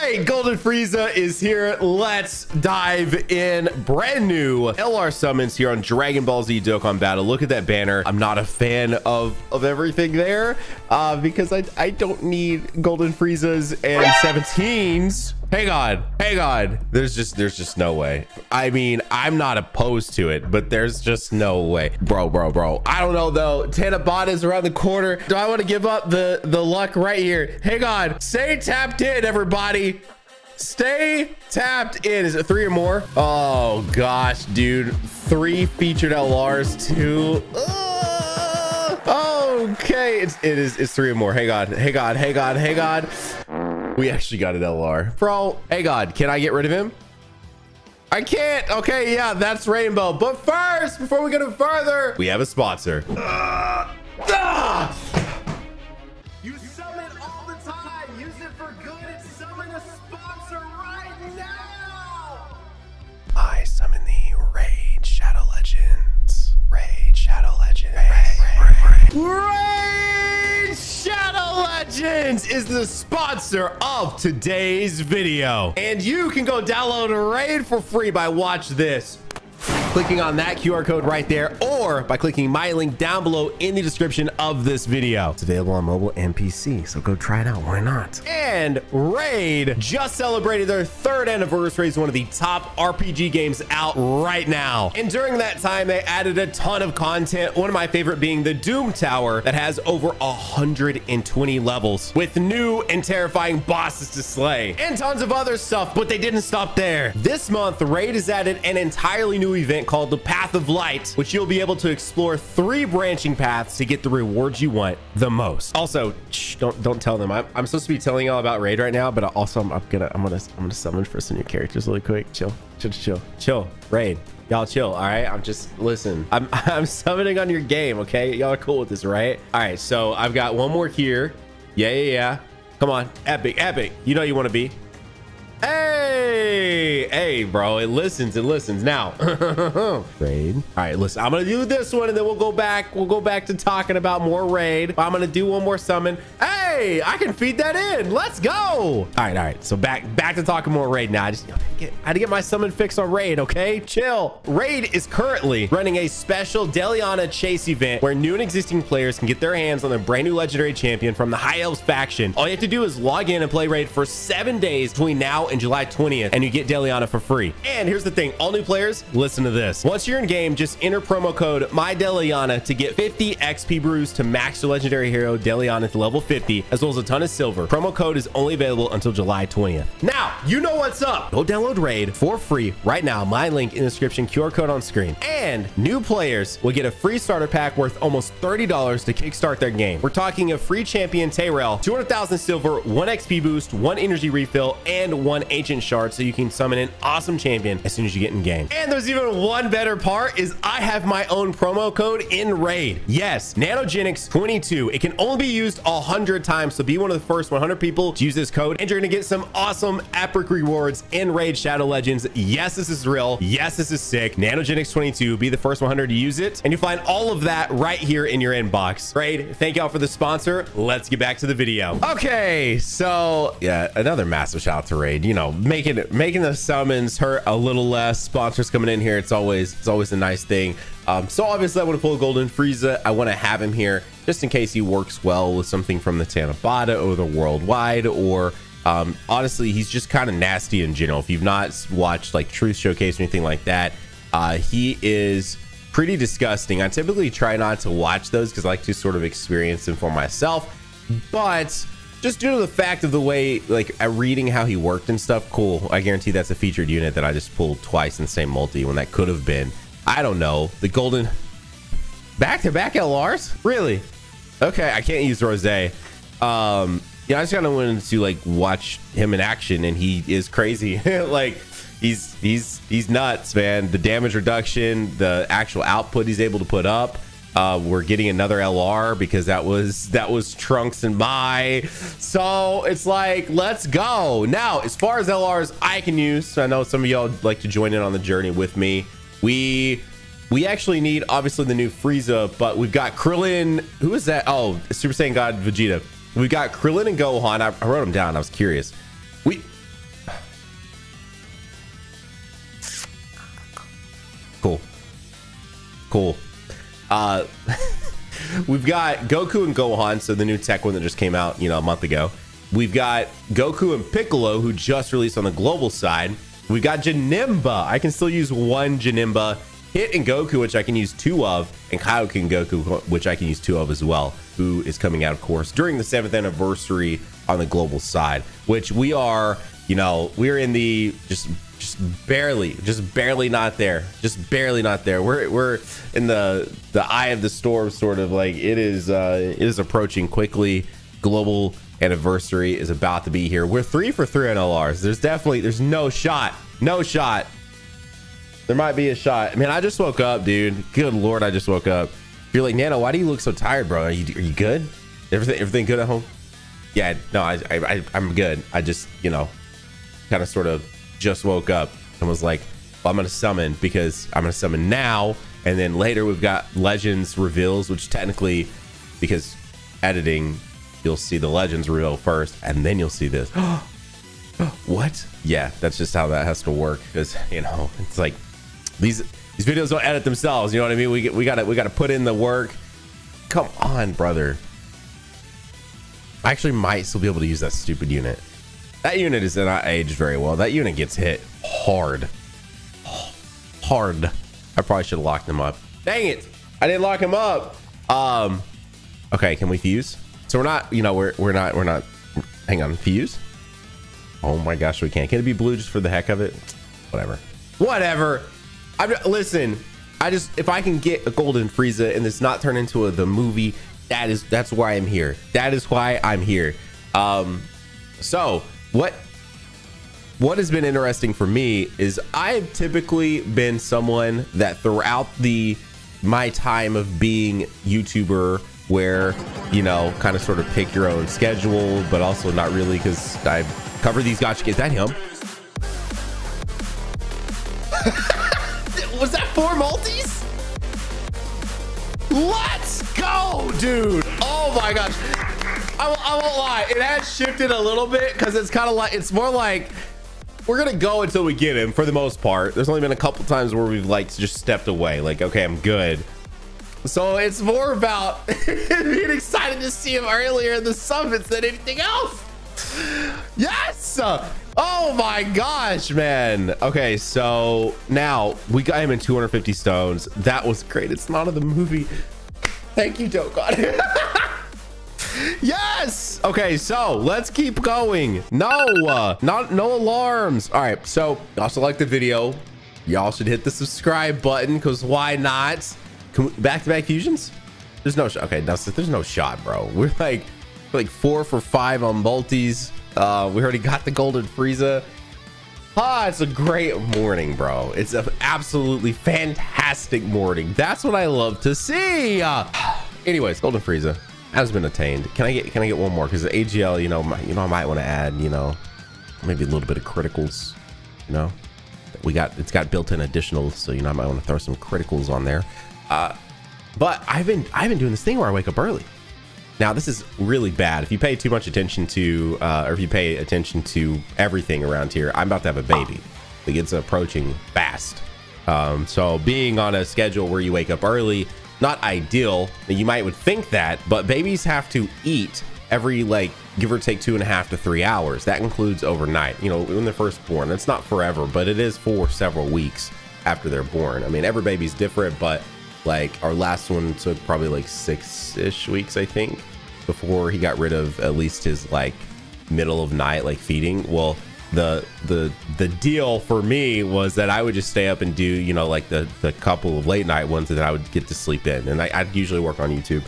right, Golden Frieza is here. Let's dive in. Brand new LR summons here on Dragon Ball Z Dokkan Battle. Look at that banner. I'm not a fan of, of everything there uh, because I, I don't need Golden Friezas and 17s. Hey God, hey God. There's just there's just no way. I mean, I'm not opposed to it, but there's just no way. Bro, bro, bro. I don't know though. Tanabata is around the corner. Do I want to give up the the luck right here? Hey God, stay tapped in, everybody. Stay tapped in. Is it three or more? Oh gosh, dude. Three featured LRs, two. Ugh. Okay, it's it is it's three or more. Hey God, hey God, hey God, hey God. We actually got an LR. Bro, hey God, can I get rid of him? I can't. Okay, yeah, that's Rainbow. But first, before we go no further, we have a sponsor. Uh, ah! Is the sponsor of today's video. And you can go download Raid for free by watch this clicking on that QR code right there by clicking my link down below in the description of this video. It's available on mobile and PC, so go try it out. Why not? And Raid just celebrated their third anniversary as one of the top RPG games out right now. And during that time, they added a ton of content. One of my favorite being the Doom Tower that has over 120 levels with new and terrifying bosses to slay and tons of other stuff, but they didn't stop there. This month, Raid has added an entirely new event called the Path of Light, which you'll be able to explore three branching paths to get the rewards you want the most. Also, shh, don't don't tell them. I'm, I'm supposed to be telling y'all about Raid right now, but also I'm, I'm gonna I'm gonna I'm gonna summon for some new characters really quick. Chill, chill, chill, chill. Raid. Y'all chill, all right? I'm just, listen, I'm, I'm summoning on your game, okay? Y'all are cool with this, right? All right, so I've got one more here. Yeah, yeah, yeah. Come on, epic, epic. You know you want to be. Hey, hey, bro, it listens, it listens. Now, raid. All right, listen, I'm gonna do this one and then we'll go back. We'll go back to talking about more raid. I'm gonna do one more summon. Hey, I can feed that in. Let's go. All right, all right. So back back to talking more raid now. I just get, I had to get my summon fix on raid, okay? Chill. Raid is currently running a special Deliana chase event where new and existing players can get their hands on the brand new legendary champion from the High Elves faction. All you have to do is log in and play raid for seven days between now and July 20th, and you get Deliana for free. And here's the thing, all new players, listen to this. Once you're in game, just enter promo code MyDeliana to get 50 XP brews to max your legendary hero Deliana to level 50, as well as a ton of silver. Promo code is only available until July 20th. Now, you know what's up. Go download Raid for free right now. My link in the description, QR code on screen. And new players will get a free starter pack worth almost $30 to kickstart their game. We're talking a free champion Tayrel, 200,000 silver, one XP boost, one energy refill, and one ancient shard so you can summon an awesome champion as soon as you get in game. And there's even one better part is I have my own promo code in Raid. Yes, Nanogenix22. It can only be used 100 times, so be one of the first 100 people to use this code, and you're gonna get some awesome epic rewards in Raid Shadow Legends. Yes, this is real. Yes, this is sick. Nanogenix22, be the first 100 to use it, and you find all of that right here in your inbox. Raid, thank y'all for the sponsor. Let's get back to the video. Okay, so yeah, another massive shout out to Raid. You know, making it making the summons hurt a little less. Sponsors coming in here, it's always it's always a nice thing. Um, so obviously I want to pull Golden Frieza. I want to have him here just in case he works well with something from the Tanabata or the Worldwide or um, honestly, he's just kind of nasty in general. If you've not watched like Truth Showcase or anything like that, uh, he is pretty disgusting. I typically try not to watch those because I like to sort of experience them for myself. But just due to the fact of the way, like, reading how he worked and stuff, cool. I guarantee that's a featured unit that I just pulled twice in the same multi when that could have been. I don't know. The golden back-to-back LRs? Really? Okay, I can't use Rose. Um, yeah, I just kind of wanted to like watch him in action, and he is crazy. like he's he's he's nuts, man. The damage reduction, the actual output he's able to put up. Uh, we're getting another LR because that was that was Trunks and Mai. So it's like, let's go. Now, as far as LRs I can use, I know some of y'all like to join in on the journey with me. We we actually need obviously the new Frieza, but we've got Krillin. Who is that? Oh, Super Saiyan God Vegeta. We've got Krillin and Gohan. I, I wrote them down. I was curious. We cool. Cool. Uh, we've got Goku and Gohan, so the new tech one that just came out, you know, a month ago. We've got Goku and Piccolo, who just released on the global side. We've got Janemba. I can still use one Janemba. Hit and Goku, which I can use two of, and Kaioken Goku, which I can use two of as well, who is coming out, of course, during the seventh anniversary on the global side, which we are, you know, we're in the just just barely, just barely not there, just barely not there. We're we're in the the eye of the storm, sort of like it is uh, it is approaching quickly. Global anniversary is about to be here. We're three for three on LRs. There's definitely there's no shot, no shot. There might be a shot. Man, I just woke up, dude. Good lord, I just woke up. You're like, Nano, why do you look so tired, bro? Are you are you good? Everything everything good at home? Yeah, no, I I I'm good. I just you know, kind of sort of just woke up and was like, well, I'm gonna summon because I'm gonna summon now, and then later we've got Legends reveals, which technically, because editing, you'll see the Legends reveal first, and then you'll see this. what? Yeah, that's just how that has to work because you know it's like these these videos don't edit themselves. You know what I mean? We we gotta we gotta put in the work. Come on, brother. I actually might still be able to use that stupid unit. That unit is not aged very well. That unit gets hit hard. Hard. I probably should have locked him up. Dang it. I didn't lock him up. Um okay, can we fuse? So we're not, you know, we're we're not we're not hang on, fuse? Oh my gosh, we can't. Can it be blue just for the heck of it? Whatever. Whatever. I'm listen. I just if I can get a golden Frieza and this not turn into a, the movie, that is that's why I'm here. That is why I'm here. Um, so what what has been interesting for me is I've typically been someone that throughout the my time of being YouTuber where you know kind of sort of pick your own schedule but also not really because I've covered these gotcha Is that him? Was that four multis let's go dude! Oh my gosh I, I won't lie. It has shifted a little bit because it's kind of like it's more like we're gonna go until we get him for the most part. There's only been a couple times where we've like just stepped away like okay i'm good. So it's more about being excited to see him earlier in the summits than anything else. Yes! Oh my gosh man. Okay so now we got him in 250 stones. That was great. It's not in the movie. Thank you dokkan yes! Okay so let's keep going. No uh, not no alarms. All right so also like the video. Y'all should hit the subscribe button because why not? Back-to-back fusions? There's no shot okay that's there's no shot bro. We're like like four for five on multis. Uh we already got the golden frieza. Ah it's a great morning bro. It's an absolutely fantastic morning. That's what i love to see uh, anyways golden frieza has been attained. Can I get can I get one more? Because the AGL, you know, my, you know, I might want to add, you know, maybe a little bit of criticals. You know, we got it's got built-in additional, so you know, I might want to throw some criticals on there. Uh, but I've been I've been doing this thing where I wake up early. Now this is really bad. If you pay too much attention to, uh, or if you pay attention to everything around here, I'm about to have a baby. Like it's approaching fast. Um, so being on a schedule where you wake up early not ideal. You might would think that, but babies have to eat every like give or take two and a half to three hours. That includes overnight. You know, when they're first born. That's not forever, but it is for several weeks after they're born. I mean, every baby's different, but like our last one took probably like six ish weeks, I think, before he got rid of at least his like middle of night like feeding. Well, the the the deal for me was that I would just stay up and do you know like the the couple of late night ones that I would get to sleep in, and I, would usually work on YouTube,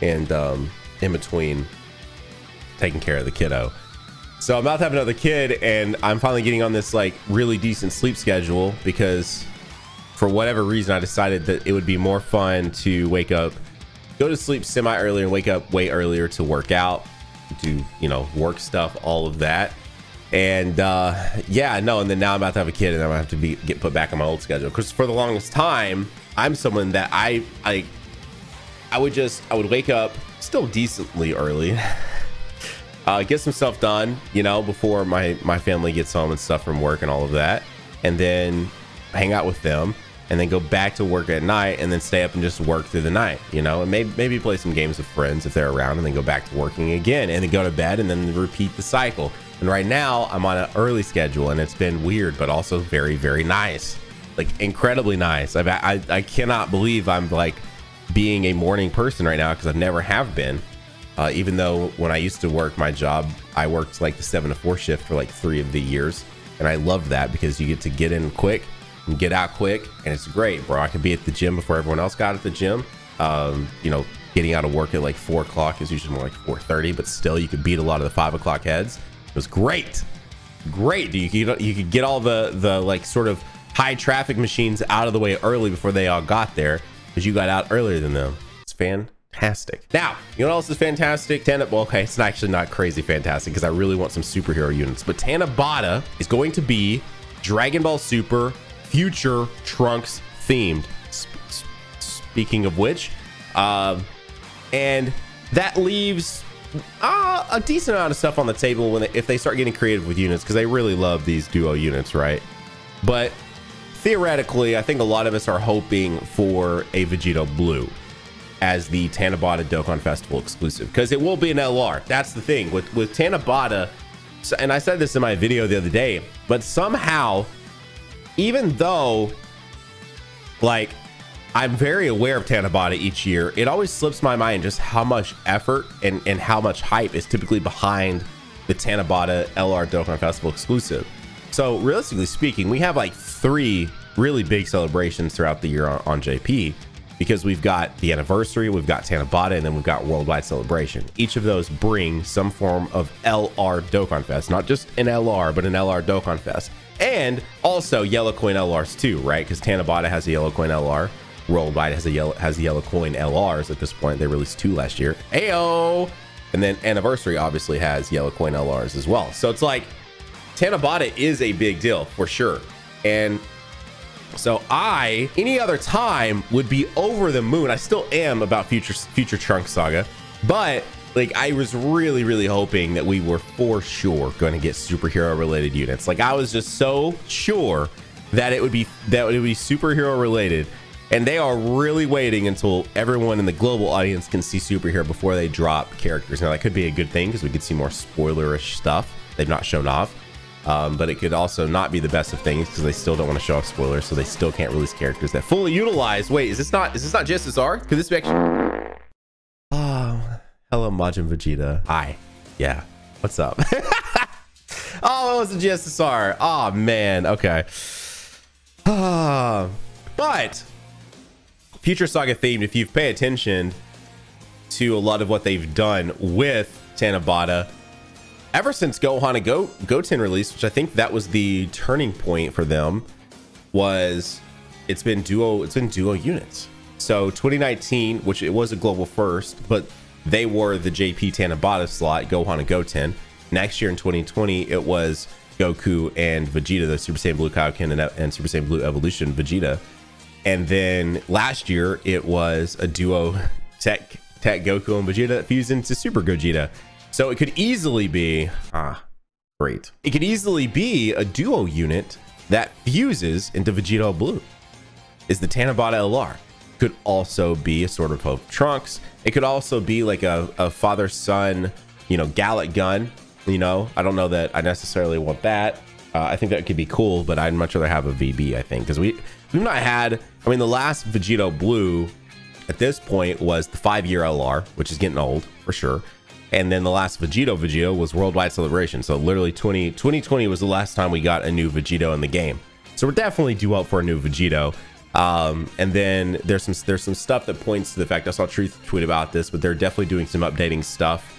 and um, in between taking care of the kiddo. So I'm about to have another kid, and I'm finally getting on this like really decent sleep schedule because for whatever reason I decided that it would be more fun to wake up, go to sleep semi earlier, and wake up way earlier to work out, do you know work stuff, all of that and uh, yeah, no, and then now I'm about to have a kid, and I'm gonna have to be get put back on my old schedule. Because for the longest time, I'm someone that I I I would just I would wake up still decently early, uh, get some stuff done, you know, before my my family gets home and stuff from work and all of that, and then hang out with them, and then go back to work at night and then stay up and just work through the night, you know, and maybe maybe play some games with friends if they're around and then go back to working again and then go to bed and then repeat the cycle. And right now I'm on an early schedule and it's been weird, but also very, very nice. Like incredibly nice. I've, I, I cannot believe I'm like being a morning person right now because I've never have been. Uh, even though when I used to work my job, I worked like the seven to four shift for like three of the years. And I loved that because you get to get in quick and get out quick. And it's great, bro. I could be at the gym before everyone else got at the gym. Um, you know, getting out of work at like four o'clock is usually more like 4.30, but still you could beat a lot of the five o'clock heads. Was great. Great. You could, you could get all the, the like sort of high traffic machines out of the way early before they all got there because you got out earlier than them. It's fantastic. Now, you know what else is fantastic? Tana, well, okay, it's actually not crazy fantastic because I really want some superhero units, but Tanabata is going to be Dragon Ball Super Future Trunks themed. Sp speaking of which, uh, and that leaves uh, a decent amount of stuff on the table when they, if they start getting creative with units because they really love these duo units, right? But theoretically, I think a lot of us are hoping for a Vegito Blue as the Tanabata Dokkan Festival exclusive because it will be an LR. That's the thing with with Tanabata, and I said this in my video the other day, but somehow, even though, like, I'm very aware of Tanabata each year, it always slips my mind just how much effort and and how much hype is typically behind the Tanabata LR Dokkan Festival exclusive. So realistically speaking, we have like three really big celebrations throughout the year on, on JP because we've got the anniversary, we've got Tanabata, and then we've got Worldwide Celebration. Each of those bring some form of LR Dokkan Fest, not just an LR, but an LR Dokkan Fest. And also Yellow Coin LRs too, right? Because Tanabata has a Yellow Coin LR. Worldwide has a yellow has Yellow Coin LRs at this point. They released two last year. Ayo! And then Anniversary obviously has Yellow Coin LRs as well. So it's like Tanabata is a big deal for sure. And so I, any other time, would be over the moon. I still am about future future Trunk Saga, but like I was really, really hoping that we were for sure going to get superhero related units. Like I was just so sure that it would be that it would be superhero related. And they are really waiting until everyone in the global audience can see superhero before they drop characters. Now that could be a good thing because we could see more spoilerish stuff they've not shown off. Um, but it could also not be the best of things because they still don't want to show off spoilers, so they still can't release characters that fully utilize. Wait, is this not is this not GSSR? Could this be actually? Oh, hello, Majin Vegeta. Hi. Yeah. What's up? oh, it was a GSSR. Oh man. Okay. But Future Saga themed. If you've paid attention to a lot of what they've done with Tanabata ever since Gohan and Go Goten released, which I think that was the turning point for them, was it's been duo it's been duo units. So 2019, which it was a global first, but they were the JP Tanabata slot, Gohan and Goten. Next year in 2020, it was Goku and Vegeta, the Super Saiyan Blue Kaioken and, and Super Saiyan Blue Evolution Vegeta. And then last year, it was a duo Tech Tech Goku and Vegeta fused into Super Gogeta. So it could easily be, ah, great. It could easily be a duo unit that fuses into Vegito Blue. Is the Tanabata LR. Could also be a sort of of Trunks. It could also be like a, a father son, you know, Galick Gun. You know, I don't know that I necessarily want that. Uh, I think that could be cool, but I'd much rather have a VB. I think because we we've not had. I mean, the last Vegito Blue at this point was the five year LR, which is getting old for sure. And then the last Vegito Vegito was Worldwide Celebration. So literally 20, 2020 was the last time we got a new Vegito in the game. So we're definitely due out for a new Vegito. Um, and then there's some there's some stuff that points to the fact I saw Truth tweet about this, but they're definitely doing some updating stuff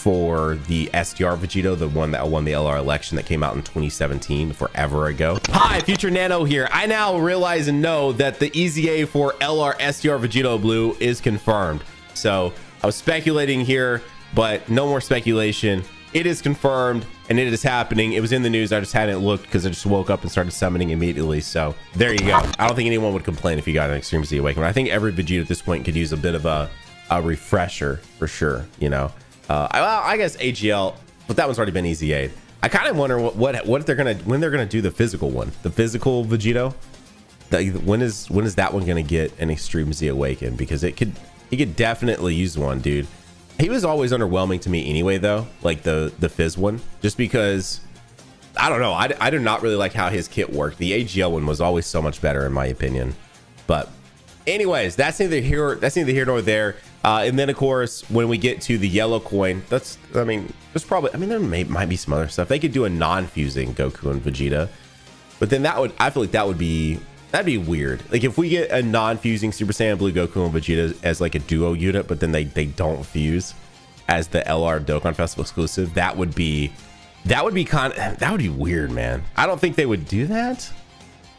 for the STR Vegito, the one that won the LR election that came out in 2017, forever ago. Hi, Future Nano here. I now realize and know that the EZA for LR STR Vegito Blue is confirmed. So I was speculating here but no more speculation. It is confirmed and it is happening. It was in the news. I just hadn't looked because I just woke up and started summoning immediately. So there you go. I don't think anyone would complain if you got an Extreme Z Awakening. I think every Vegeta at this point could use a bit of a, a refresher for sure. You know, uh, I, well, I guess AGL, but that one's already been EZA'd. I kind of wonder what, what what if they're gonna when they're gonna do the physical one, the physical Vegito. when is when is that one gonna get an extreme Z awaken? Because it could he could definitely use one, dude. He was always underwhelming to me anyway, though, like the the Fizz one, just because I don't know. I, I do not really like how his kit worked. The AGL one was always so much better in my opinion. But anyways, that's neither here that's neither here nor there. Uh, and then of course, when we get to the yellow coin, that's I mean, there's probably I mean there may, might be some other stuff. They could do a non-fusing Goku and Vegeta. But then that would I feel like that would be that'd be weird. Like if we get a non-fusing Super Saiyan Blue Goku and Vegeta as like a duo unit, but then they they don't fuse as the LR Dokkan Festival exclusive, that would be that would be of, that would be weird, man. I don't think they would do that.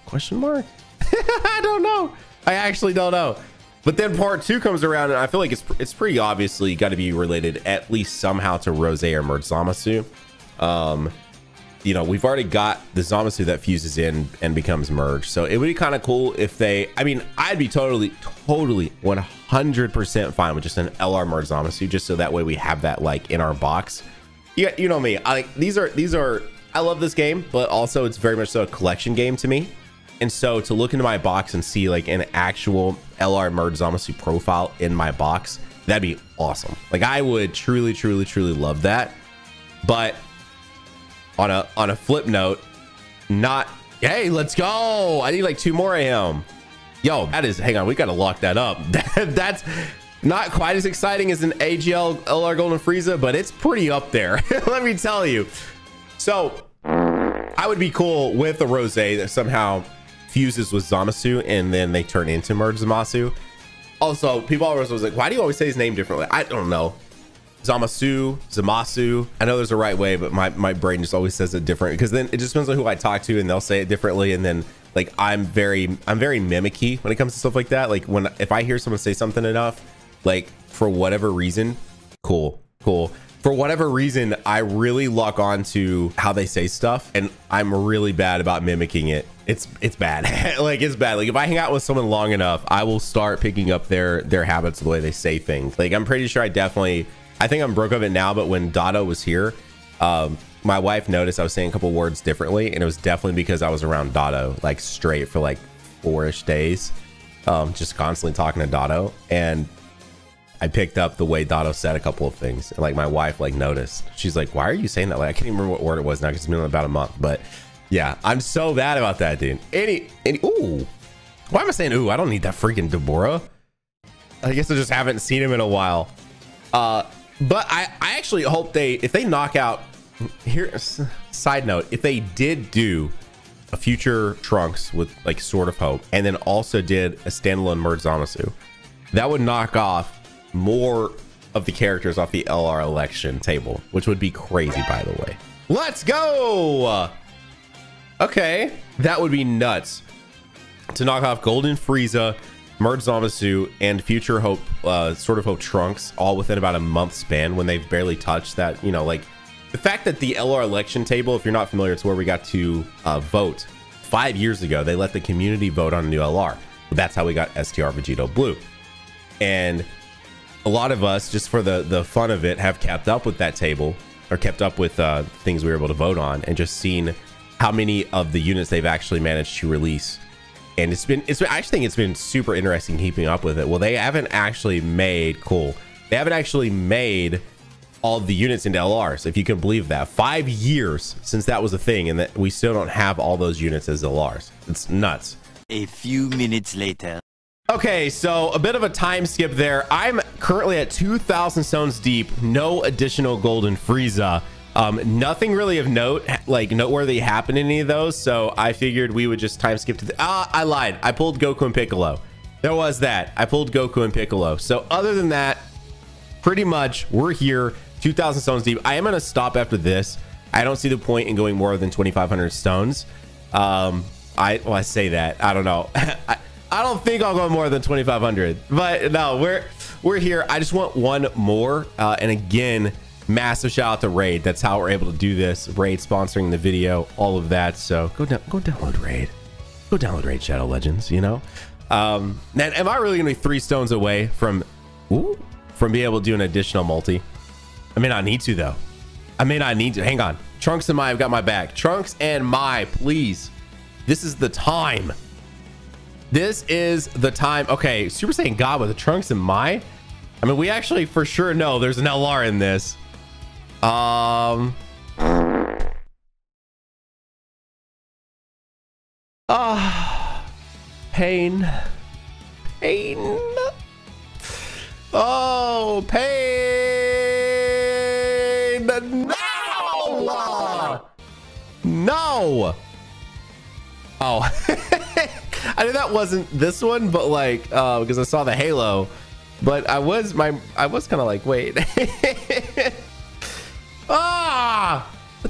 Question mark? I don't know. I actually don't know. But then part two comes around, and I feel like it's it's pretty obviously got to be related at least somehow to Rose or Merge Zamasu. Um, you know, we've already got the Zamasu that fuses in and becomes merged. So it would be kind of cool if they, I mean, I'd be totally, totally 100% fine with just an LR merge Zamasu, just so that way we have that like in our box. Yeah, you know me. I these are these are I love this game, but also it's very much so a collection game to me. And so to look into my box and see like an actual LR Merge Zamasu profile in my box, that'd be awesome. Like I would truly, truly, truly love that. But on a on a flip note, not hey, let's go. I need like two more him. Yo, that is hang on, we gotta lock that up. That's not quite as exciting as an AGL LR Golden Frieza, but it's pretty up there. Let me tell you. So I would be cool with a Rose that somehow fuses with Zamasu and then they turn into Merge Zamasu. Also, people always was like, why do you always say his name differently? I don't know. Zamasu, Zamasu. I know there's a right way, but my, my brain just always says it different because then it just depends on who I talk to and they'll say it differently. And then like I'm very I'm very mimicky when it comes to stuff like that. Like when if I hear someone say something enough, like for whatever reason, cool, cool. For whatever reason, I really lock on to how they say stuff, and I'm really bad about mimicking it. It's it's bad. like it's bad. Like if I hang out with someone long enough, I will start picking up their their habits, the way they say things. Like I'm pretty sure I definitely, I think I'm broke of it now. But when Dado was here, um, my wife noticed I was saying a couple words differently, and it was definitely because I was around Dado like straight for like four-ish days, um, just constantly talking to Dado, and I picked up the way Dado said a couple of things. And like my wife like noticed. She's like, why are you saying that? Like I can't even remember what word it was now because it's been about a month. But yeah, I'm so bad about that, dude. Any any ooh. Why am I saying ooh? I don't need that freaking Dabura. I guess I just haven't seen him in a while. Uh but I, I actually hope they if they knock out here side note, if they did do a future Trunks with like Sword of Hope and then also did a standalone merge Zamasu, that would knock off more of the characters off the LR election table, which would be crazy, by the way. Let's go! Okay, that would be nuts. To knock off Golden Frieza, Merge Zamasu, and Future Hope, uh, Sword of Hope Trunks, all within about a month span when they've barely touched that, you know, like the fact that the LR election table, if you're not familiar, it's where we got to uh, vote. Five years ago, they let the community vote on a new LR. That's how we got STR Vegito Blue. And a lot of us, just for the the fun of it, have kept up with that table or kept up with uh, things we were able to vote on, and just seen how many of the units they've actually managed to release. And it's been, it's been, I actually think it's been super interesting keeping up with it. Well, they haven't actually made cool. They haven't actually made all the units into LRs, if you can believe that. Five years since that was a thing, and that we still don't have all those units as LRs. It's nuts. A few minutes later. Okay, so a bit of a time skip there. I'm currently at 2,000 stones deep, no additional golden Frieza. Um, nothing really of note, like noteworthy happened in any of those. So I figured we would just time skip to the, ah, I lied. I pulled Goku and Piccolo. There was that. I pulled Goku and Piccolo. So other than that, pretty much we're here 2,000 stones deep. I am going to stop after this. I don't see the point in going more than 2,500 stones. Um, I, well, I say that. I don't know. I, I don't think I'll go more than 2,500, but no, we're we're here. I just want one more. Uh, and again, massive shout out to Raid. That's how we're able to do this. Raid sponsoring the video, all of that. So go down, go download Raid. Go download Raid Shadow Legends. You know. Um, and am I really gonna be three stones away from, ooh, from being able to do an additional multi? I may not need to though. I may not need to. Hang on. Trunks and Mai have got my back. Trunks and Mai, please. This is the time. This is the time. Okay, Super Saiyan God with the Trunks and Mai. I mean, we actually for sure know there's an LR in this. Um. Ah, pain, pain. Oh, pain. No, no. Oh, I knew that wasn't this one, but like, uh, because I saw the halo, but I was my, I was kind of like, wait.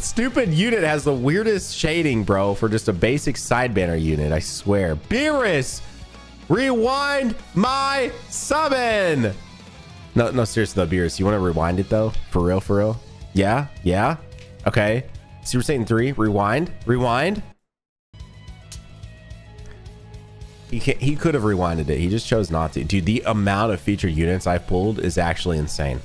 stupid unit has the weirdest shading, bro, for just a basic side banner unit. I swear. Beerus, rewind my summon. No, no, seriously though, Beerus, you want to rewind it though? For real, for real? Yeah, yeah. Okay. Super Saiyan 3, rewind, rewind. He he could have rewinded it. He just chose not to. Dude, the amount of featured units I've pulled is actually insane.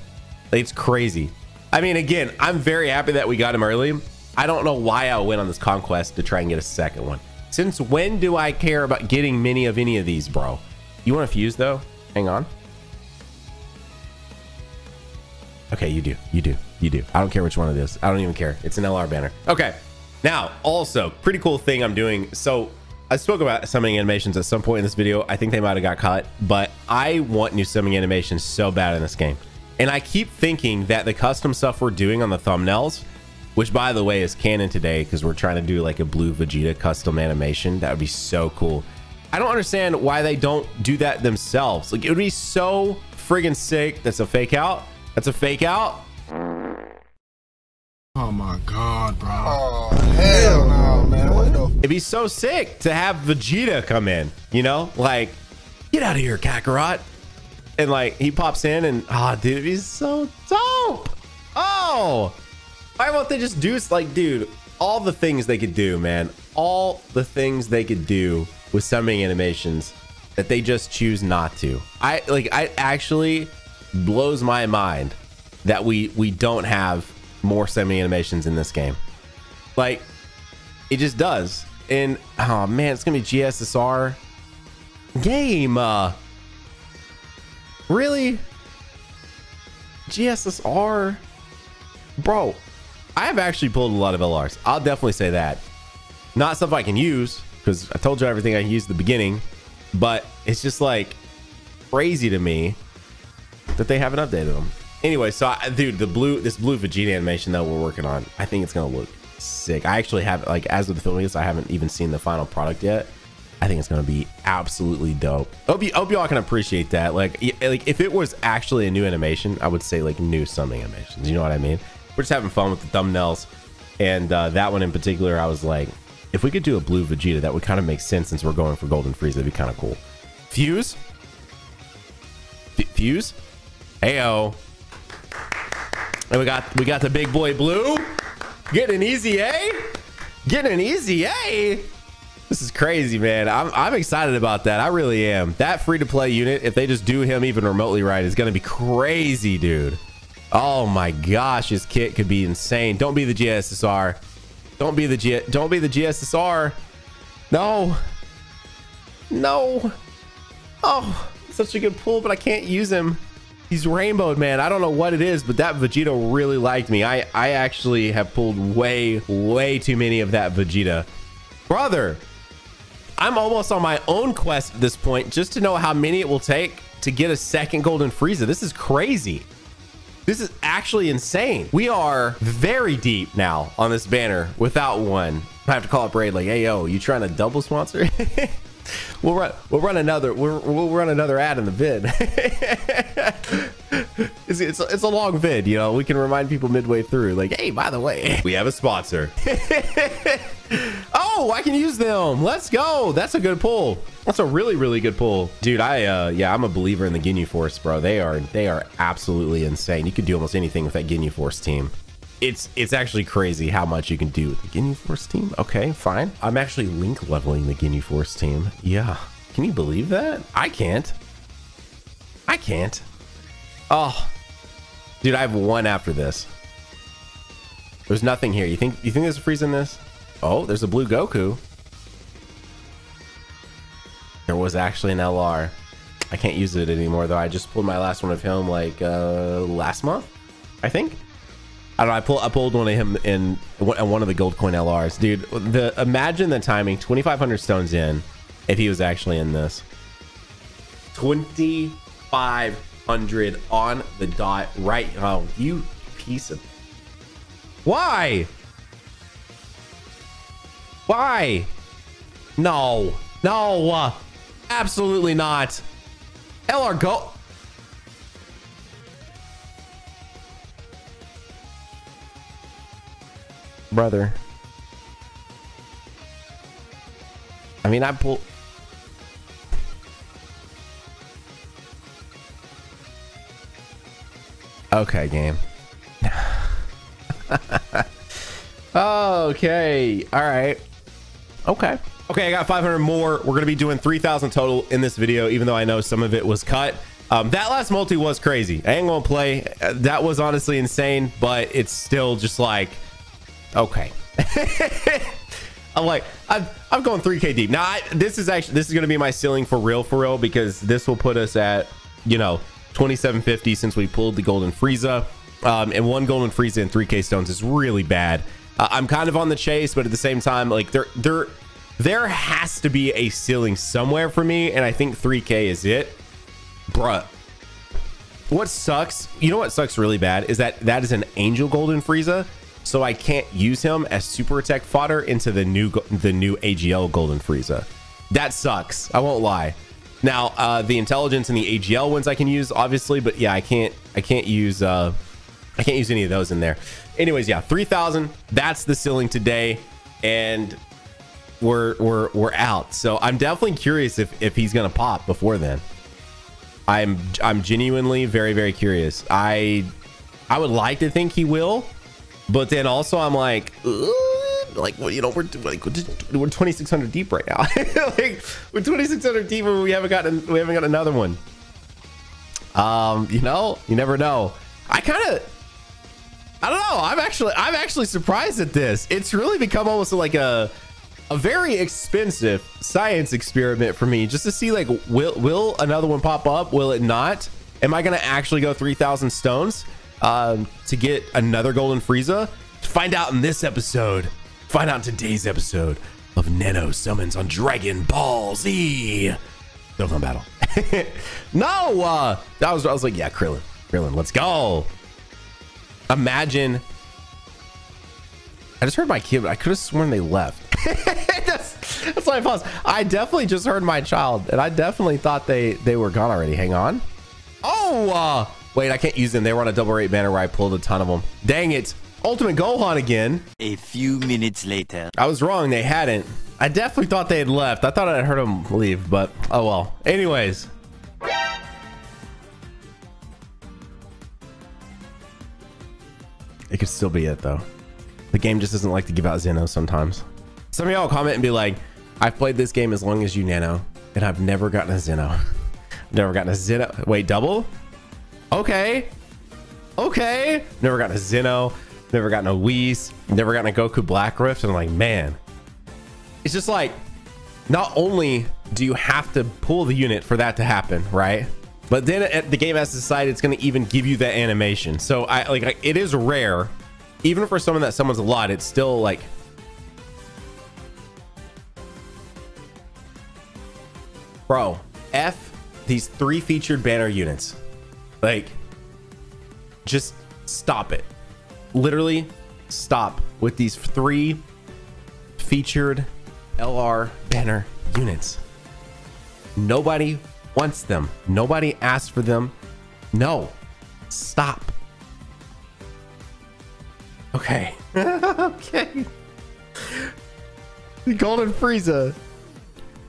It's crazy. I mean, again, I'm very happy that we got him early. I don't know why I went on this conquest to try and get a second one. Since when do I care about getting many of any of these, bro? You want to fuse though? Hang on. Okay, you do. You do. You do. I don't care which one it is. I don't even care. It's an LR banner. Okay. Now, also, pretty cool thing I'm doing. So I spoke about summoning animations at some point in this video. I think they might have got cut, but I want new summoning animations so bad in this game. And I keep thinking that the custom stuff we're doing on the thumbnails, which by the way is canon today because we're trying to do like a blue Vegeta custom animation. That would be so cool. I don't understand why they don't do that themselves. Like it would be so friggin' sick. That's a fake out. That's a fake out. Oh my god, bro. Oh hell no, man. What the It'd be so sick to have Vegeta come in, you know? Like, get out of here, Kakarot. And like he pops in and ah, oh, dude, he's so dope. Oh, why won't they just do like, dude, all the things they could do, man, all the things they could do with summoning animations that they just choose not to. I like, I actually blows my mind that we we don't have more summoning animations in this game. Like, it just does. And oh man, it's gonna be GSSR game. Uh, Really? GSSR? Bro, I have actually pulled a lot of LRs. I'll definitely say that. Not stuff I can use, because I told you everything I used at the beginning, but it's just like crazy to me that they haven't updated them. Anyway, so I, dude, the blue, this blue Vegeta animation that we're working on, I think it's gonna look sick. I actually have, like, as of the filming this, I haven't even seen the final product yet. I think it's going to be absolutely dope. Hope, you, hope y'all can appreciate that. Like, like if it was actually a new animation, I would say like new summoning animations. You know what I mean? We're just having fun with the thumbnails. And uh, that one in particular, I was like, if we could do a blue Vegeta, that would kind of make sense since we're going for Golden Frieza. That'd be kind of cool. Fuse? F Fuse? Ayo. And we got we got the big boy blue. Getting an EZA. Getting an EZA. This is crazy, man. I'm, I'm excited about that. I really am. That free to play unit, if they just do him even remotely right, is going to be crazy, dude. Oh my gosh, his kit could be insane. Don't be the GSSR. Don't be the G don't be the GSSR. No. No. Oh, such a good pull, but I can't use him. He's rainbowed, man. I don't know what it is, but that Vegeta really liked me. I, I actually have pulled way, way too many of that Vegeta. Brother, I'm almost on my own quest at this point just to know how many it will take to get a second golden Frieza. This is crazy. This is actually insane. We are very deep now on this banner without one. I have to call up Raid like, hey, yo, you trying to double sponsor? we'll run we'll run another we'll, we'll run another ad in the vid it's, it's, it's a long vid you know we can remind people midway through like hey by the way we have a sponsor oh i can use them let's go that's a good pull that's a really really good pull dude i uh yeah i'm a believer in the ginyu force bro they are they are absolutely insane you can do almost anything with that ginyu force team it's it's actually crazy how much you can do with the Ginyu Force team. Okay, fine. I'm actually link leveling the Ginyu Force team. Yeah. Can you believe that? I can't. I can't. Oh. Dude, I have one after this. There's nothing here. You think you think there's a freeze in this? Oh, there's a blue Goku. There was actually an LR. I can't use it anymore though. I just pulled my last one of him like uh, last month, I think. I don't know. I pulled I pulled one of him in one of the gold coin LRs, dude. The imagine the timing. 2,500 stones in, if he was actually in this. 2,500 on the dot right. Oh, you piece of. Why? Why? No. No. Uh, absolutely not. LR go. Brother. I mean, I pull. Okay, game. okay. All right. Okay. Okay, I got 500 more. We're going to be doing 3,000 total in this video, even though I know some of it was cut. Um, that last multi was crazy. I ain't going to play. That was honestly insane, but it's still just like, okay. I'm like, I'm, I'm going 3K deep. Now, I, this is actually, this is going to be my ceiling for real, for real, because this will put us at, you know, 2750 since we pulled the golden Frieza. Um, and one golden Frieza and 3K stones is really bad. Uh, I'm kind of on the chase, but at the same time, like there, there, there has to be a ceiling somewhere for me, and I think 3K is it, bruh. What sucks? You know what sucks really bad is that that is an Angel Golden Frieza, so I can't use him as super attack fodder into the new the new AGL Golden Frieza. That sucks. I won't lie. Now, uh, the intelligence and the AGL ones I can use, obviously, but yeah, I can't. I can't use. Uh, I can't use any of those in there. Anyways, yeah, 3,000. That's the ceiling today. And we're, we're, we're out. So I'm definitely curious if, if he's going to pop before then. I'm, I'm genuinely very, very curious. I, I would like to think he will, but then also I'm like, like, well, you know, we're like, we're 2,600 deep right now. like we're 2,600 deep and we haven't gotten, we haven't got another one. Um, you know, you never know. I kind of, I don't know. I'm actually I'm actually surprised at this. It's really become almost like a a very expensive science experiment for me just to see like will will another one pop up? Will it not? Am I gonna actually go 3,000 stones um, to get another golden Frieza? Find out in this episode. Find out in today's episode of Nano summons on Dragon Ball Z. Dokkan battle. no, uh, I was I was like, yeah, Krillin, Krillin, let's go. Imagine. I just heard my kid. I could have sworn they left. that's, that's why I paused. I definitely just heard my child, and I definitely thought they they were gone already. Hang on. Oh, uh, wait, I can't use them. They were on a double eight banner where I pulled a ton of them. Dang it. Ultimate Gohan again. A few minutes later. I was wrong. They hadn't. I definitely thought they had left. I thought I'd heard them leave, but oh well. Anyways. It could still be it though. The game just doesn't like to give out Zeno sometimes. Some of y'all comment and be like, I've played this game as long as you, Nano, and I've never gotten a Zeno. never gotten a Zeno. Wait, double? Okay. Okay. Never gotten a Zeno. Never gotten a Whis. Never gotten a Goku Black Rift. And I'm like, man. It's just like, not only do you have to pull the unit for that to happen, right? But then the game has decided it's going to even give you that animation. So I like, like it is rare, even for someone that summons a lot. It's still like, bro, f these three featured banner units. Like, just stop it. Literally, stop with these three featured LR banner units. Nobody wants them. Nobody asked for them. No. Stop. Okay. okay. Golden Frieza.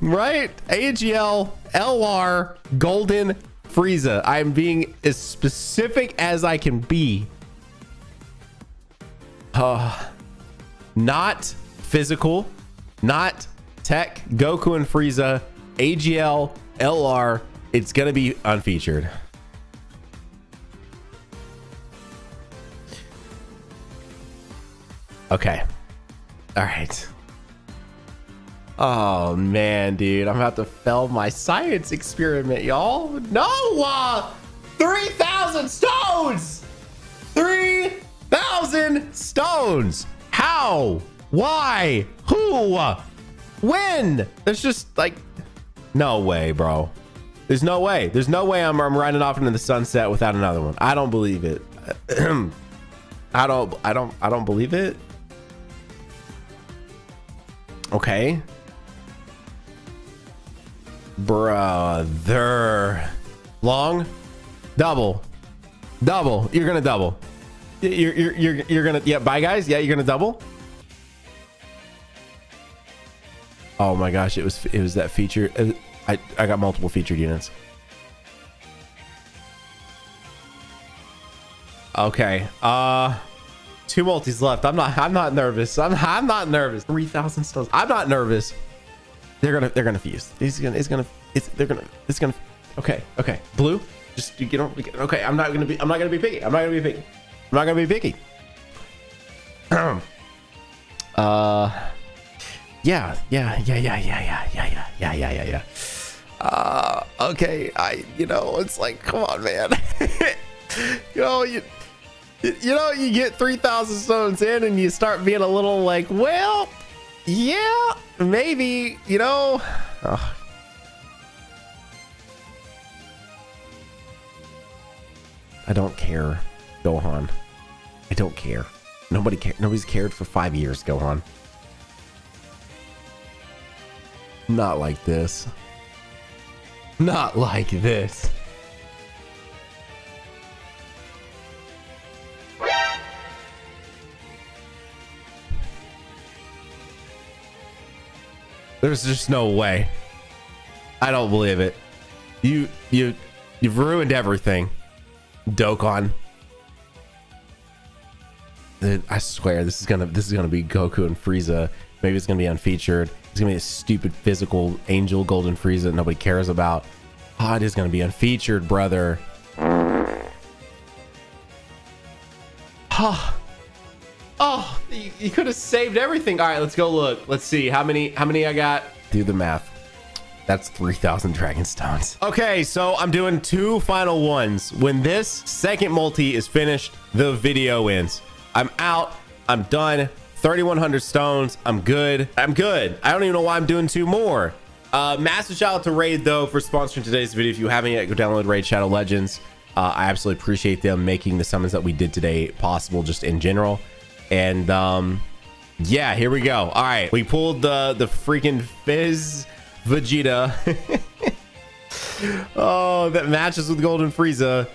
Right? AGL, LR, Golden Frieza. I'm being as specific as I can be. Uh, not physical, not tech, Goku and Frieza, AGL, LR, it's going to be unfeatured. Okay. All right. Oh man, dude, I'm about to fail my science experiment, y'all. No, uh, 3,000 stones! 3,000 stones! How? Why? Who? When? There's just like, no way, bro. There's no way. There's no way I'm, I'm riding off into the sunset without another one. I don't believe it. I don't, I don't, I don't believe it. Okay. Brother. Long. Double. Double. You're gonna double. You're you're you're you're gonna yeah. Bye guys. Yeah, you're gonna double. Oh my gosh! It was it was that feature. Uh, uh, I I got multiple featured units. Okay. Uh, two multis left. I'm not. I'm not nervous. I'm. I'm not nervous. Three thousand stones. I'm not nervous. They're gonna. They're gonna fuse. He's gonna. It's gonna. It's. They're gonna. It's gonna. Okay. Okay. Blue. Just you know. Okay. I'm not gonna be. I'm not gonna be picky. I'm not gonna be picky. I'm not gonna be picky. uh. Yeah. Yeah. Yeah. Yeah. Yeah. Yeah. Yeah. Yeah. Yeah. Yeah. Yeah. Uh. Okay. I. You know. It's like. Come on, man. you know. You. You know, you get 3,000 stones in and you start being a little like, well, yeah, maybe, you know. I don't care, Gohan. I don't care. Nobody care. Nobody's cared for five years, Gohan. Not like this. Not like this. There's just no way. I don't believe it. You you you've ruined everything. Dokkan. I swear this is gonna this is gonna be Goku and Frieza. Maybe it's gonna be unfeatured. It's gonna be a stupid physical angel golden Frieza that nobody cares about. Oh, it is gonna be unfeatured, brother. Oh, oh you, you could have saved everything. All right, let's go look. Let's see how many how many I got. Do the math. That's 3,000 Dragon Stones. Okay, so I'm doing two final ones. When this second multi is finished, the video ends. I'm out. I'm done. 3,100 stones. I'm good. I'm good. I don't even know why I'm doing two more. Uh, massive shout out to Raid, though, for sponsoring today's video. If you haven't yet, go download Raid Shadow Legends. Uh, I absolutely appreciate them making the summons that we did today possible just in general. And um, yeah, here we go. All right, we pulled the, the freaking Fizz Vegeta. oh, that matches with Golden Frieza.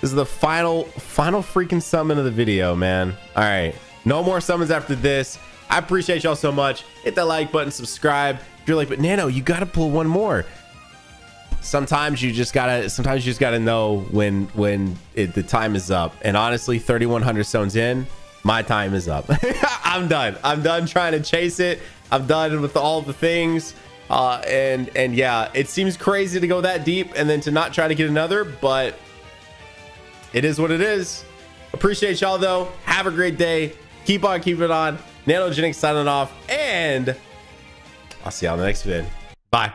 This is the final, final freaking summon of the video, man. All right, no more summons after this. I appreciate y'all so much. Hit that like button, subscribe. If you're like, but Nano, you got to pull one more. Sometimes you just gotta, sometimes you just gotta know when, when it, the time is up. And honestly, 3,100 stones in, my time is up. I'm done. I'm done trying to chase it. I'm done with all the things. Uh, and and yeah, it seems crazy to go that deep and then to not try to get another, but it is what it is. Appreciate y'all though. Have a great day. Keep on keeping it on. Nanogenix signing off, and I'll see y'all in the next vid. Bye.